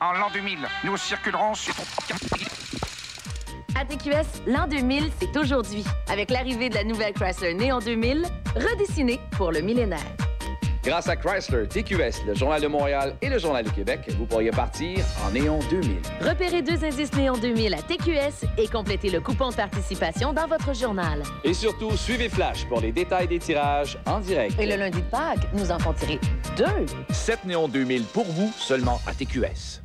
En l'an 2000, nous circulerons sur... À TQS, l'an 2000, c'est aujourd'hui. Avec l'arrivée de la nouvelle Chrysler Néon 2000, redessinée pour le millénaire. Grâce à Chrysler, TQS, le Journal de Montréal et le Journal du Québec, vous pourriez partir en néon 2000. Repérez deux indices Néon 2000 à TQS et complétez le coupon de participation dans votre journal. Et surtout, suivez Flash pour les détails des tirages en direct. Et le lundi de Pâques, nous en font tirer deux. 7 néons 2000 pour vous, seulement à TQS.